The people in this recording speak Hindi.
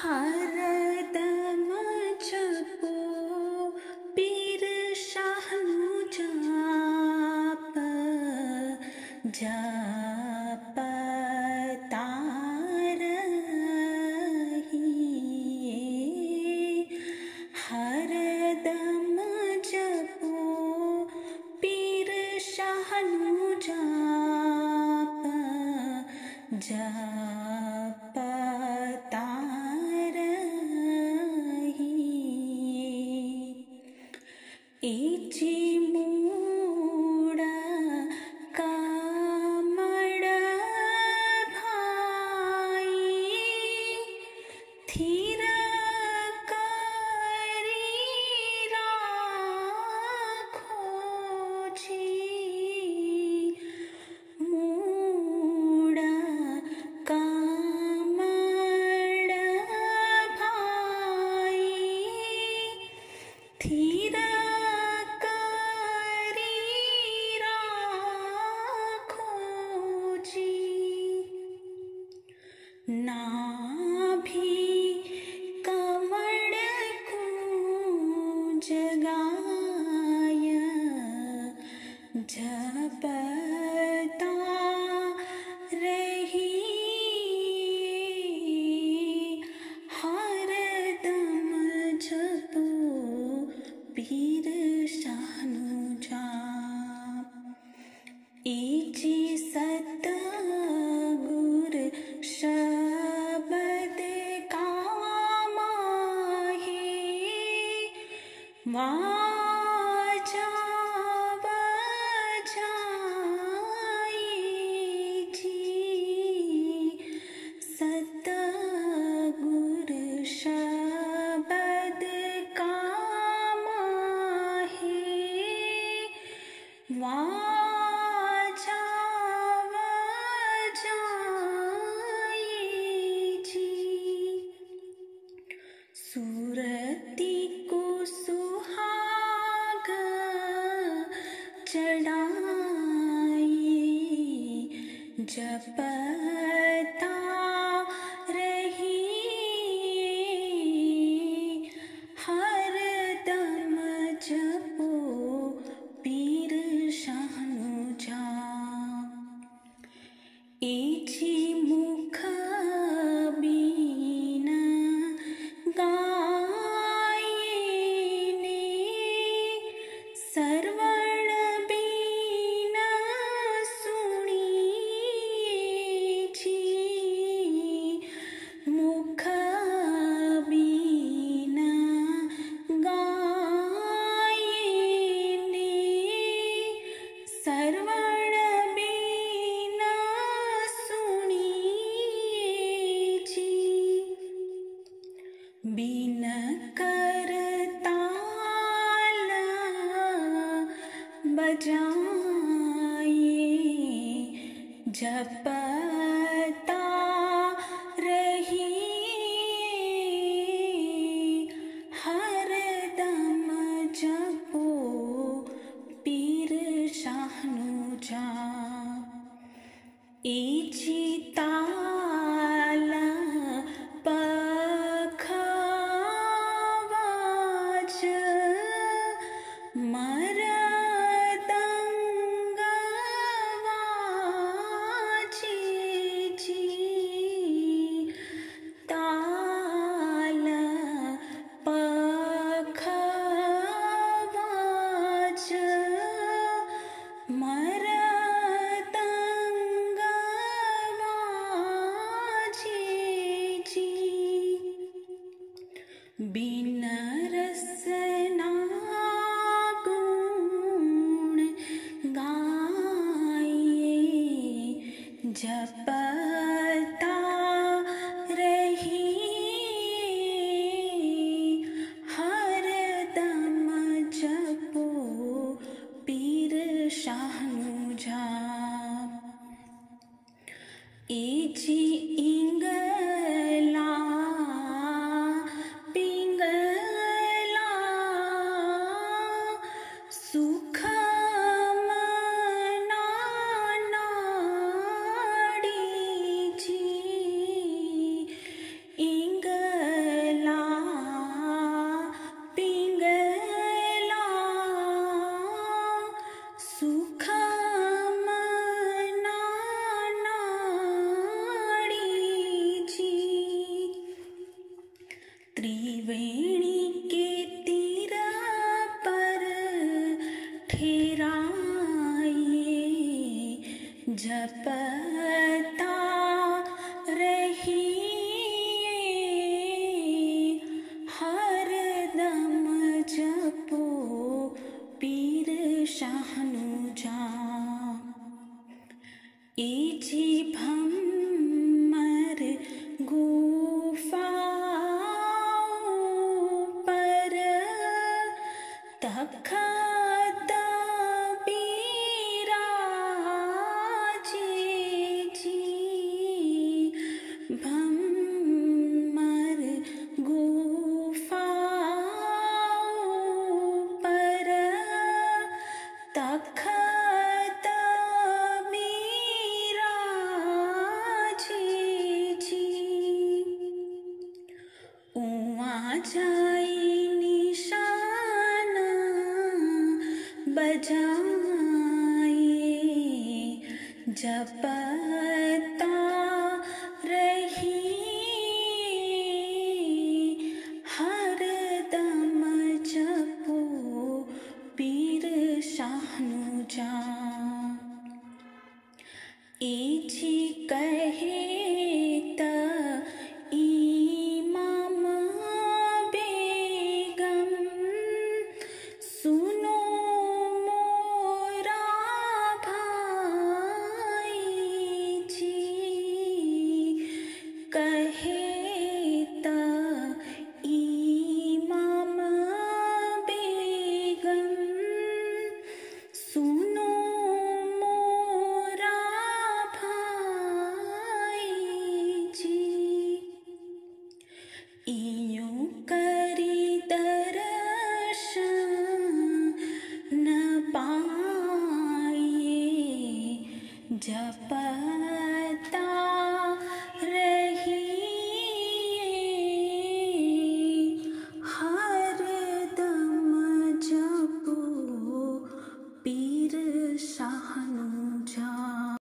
हरदमज पो पीरशहु जाप जाहि हरदम् जपो पीर शहनुजाप Nah. Mom? Japan. बजाए जप त्रिवेणी के तीरा पर ठेराइए जपता रहिए। हर दम जपो पीर शाह जाए निशाना बजाए जपा